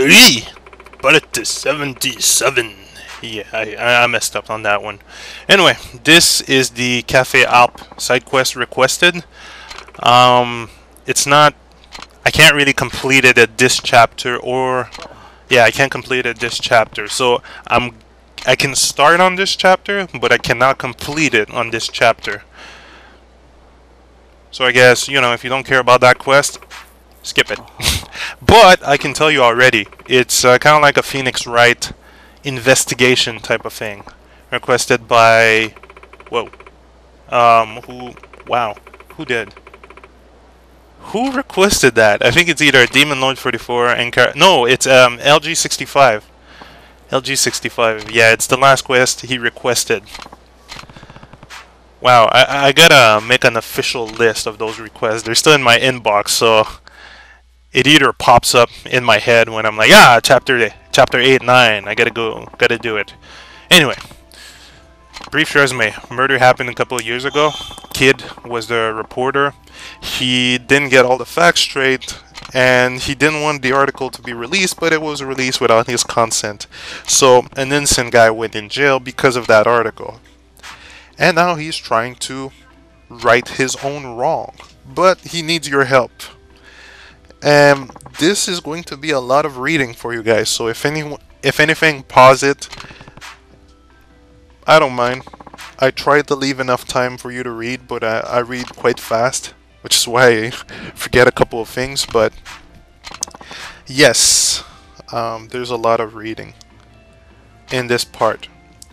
three, but to 77. Yeah, I, I messed up on that one. Anyway, this is the Cafe Alp side quest requested. Um, it's not, I can't really complete it at this chapter or, yeah, I can't complete it at this chapter. So I'm, I can start on this chapter, but I cannot complete it on this chapter. So I guess, you know, if you don't care about that quest, skip it. but I can tell you already, it's uh, kind of like a Phoenix Wright investigation type of thing. Requested by, whoa, um, who, wow, who did? Who requested that? I think it's either Demon Lord 44 and Car no, it's um LG65. LG65. Yeah, it's the last quest he requested. Wow, I, I gotta make an official list of those requests. They're still in my inbox, so it either pops up in my head when I'm like, ah, chapter chapter eight, nine. I gotta go, gotta do it. Anyway, brief resume. Murder happened a couple of years ago. Kid was the reporter. He didn't get all the facts straight, and he didn't want the article to be released, but it was released without his consent. So an innocent guy went in jail because of that article and now he's trying to right his own wrong. But he needs your help. And this is going to be a lot of reading for you guys. So if any, if anything, pause it. I don't mind. I tried to leave enough time for you to read, but I, I read quite fast, which is why I forget a couple of things. But yes, um, there's a lot of reading in this part.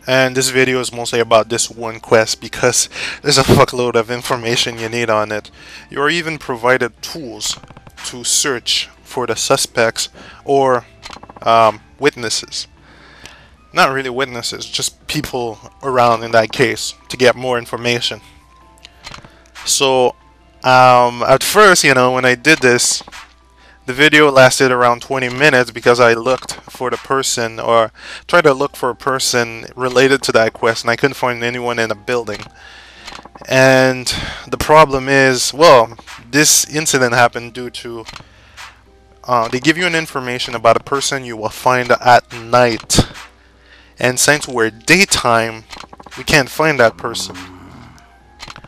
And this video is mostly about this one quest because there's a fuckload of information you need on it. You're even provided tools to search for the suspects or um, witnesses. Not really witnesses, just people around in that case to get more information. So, um, at first, you know, when I did this, the video lasted around 20 minutes because I looked for the person or tried to look for a person related to that quest and I couldn't find anyone in the building. And the problem is, well, this incident happened due to uh, they give you an information about a person you will find at night. And since we're daytime, we can't find that person.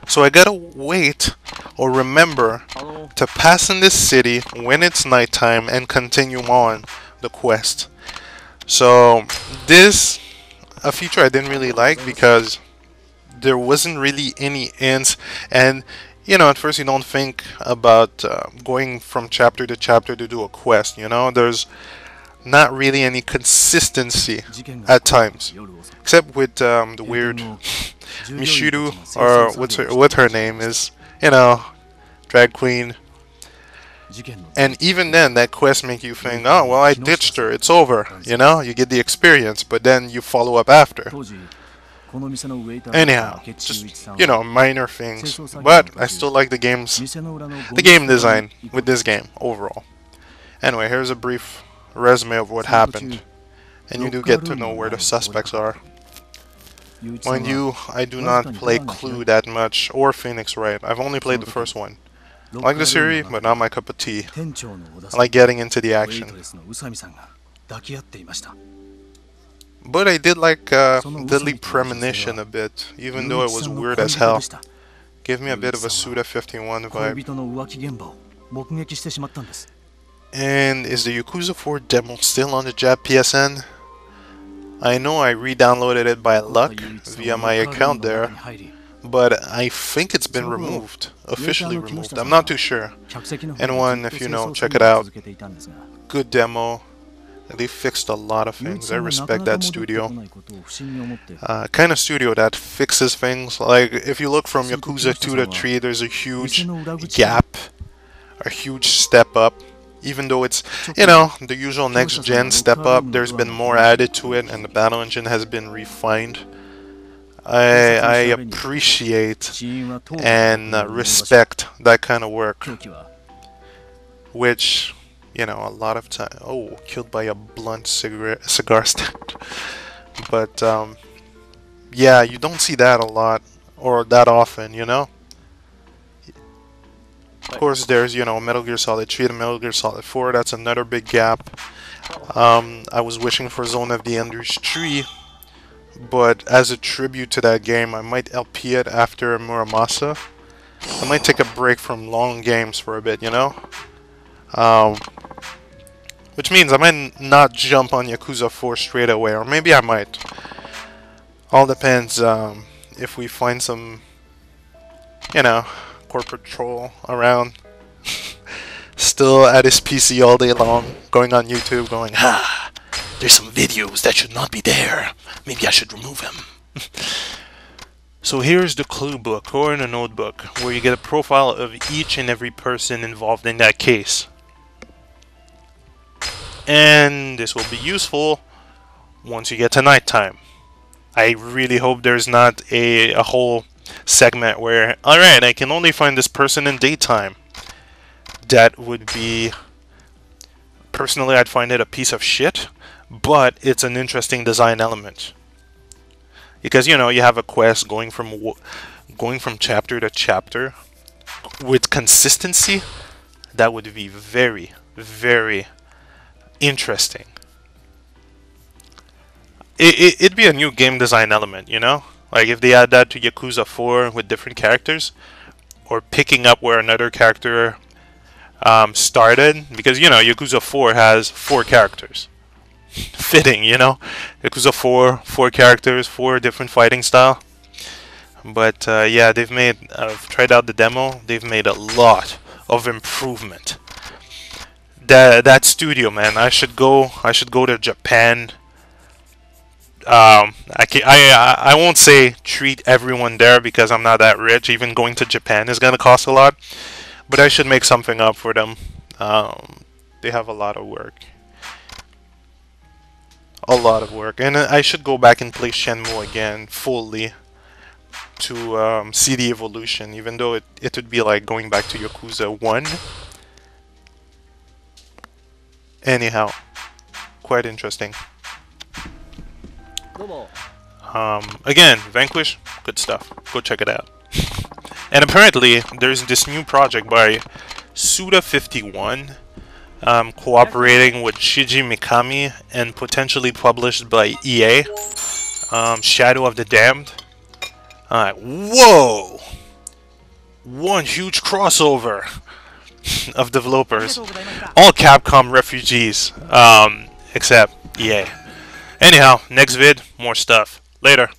So I gotta wait or remember to pass in this city when it's nighttime and continue on the quest. So this a feature I didn't really like because there wasn't really any ends. And you know at first you don't think about uh, going from chapter to chapter to do a quest you know? There's not really any consistency at times. except with um, the weird Mishiru or what's her what her name is you know, drag queen. And even then, that quest make you think, oh, well, I ditched her, it's over, you know? You get the experience, but then you follow up after. Anyhow, just, you know, minor things. But I still like the game's, the game design with this game, overall. Anyway, here's a brief resume of what happened. And you do get to know where the suspects are. Mind you, I do not play Clue that much, or Phoenix Wright. I've only played the first one. I like the series, but not my cup of tea. I like getting into the action. But I did like uh, Deadly Premonition a bit, even though it was weird as hell. Gave me a bit of a Suda 51 vibe. And is the Yakuza 4 demo still on the Jap PSN? I know I re-downloaded it by luck via my account there, but I think it's been removed, officially removed. I'm not too sure. Anyone, if you know, check it out. Good demo. They fixed a lot of things. I respect that studio. Uh, kind of studio that fixes things. Like, if you look from Yakuza 2 to 3, there's a huge gap, a huge step up even though it's, you know, the usual next gen step up, there's been more added to it and the battle engine has been refined. I, I appreciate and uh, respect that kind of work. Which, you know, a lot of time. Oh, killed by a blunt cigarette, cigar stand. but, um, yeah, you don't see that a lot or that often, you know? Of course, there's, you know, Metal Gear Solid 3 and Metal Gear Solid 4. That's another big gap. Um, I was wishing for Zone of the Enders 3, but as a tribute to that game, I might LP it after Muramasa. I might take a break from long games for a bit, you know? Um, which means I might not jump on Yakuza 4 straight away, or maybe I might. All depends um, if we find some, you know, corporate troll around. Still at his PC all day long, going on YouTube, going, Ha! There's some videos that should not be there. Maybe I should remove him. so here's the clue book, or in a notebook, where you get a profile of each and every person involved in that case. And this will be useful once you get to nighttime. I really hope there's not a, a whole segment where, alright, I can only find this person in daytime. That would be... Personally, I'd find it a piece of shit, but it's an interesting design element. Because, you know, you have a quest going from going from chapter to chapter with consistency, that would be very, very interesting. It, it, it'd be a new game design element, you know? Like if they add that to Yakuza 4 with different characters, or picking up where another character um, started, because you know Yakuza 4 has four characters. Fitting, you know, Yakuza 4, four characters, four different fighting style. But uh, yeah, they've made. I've tried out the demo. They've made a lot of improvement. That that studio, man. I should go. I should go to Japan um, I, can, I I won't say treat everyone there because I'm not that rich. Even going to Japan is gonna cost a lot, but I should make something up for them. Um, they have a lot of work, a lot of work, and I should go back and play Shenmue again fully to um, see the evolution. Even though it it would be like going back to Yakuza One. Anyhow, quite interesting. Um, again, Vanquish, good stuff. Go check it out. and apparently, there's this new project by Suda51, um, cooperating with Shinji Mikami and potentially published by EA. Um, Shadow of the Damned. Alright, whoa! One huge crossover of developers. All Capcom refugees, um, except EA. Anyhow, next vid, more stuff. Later.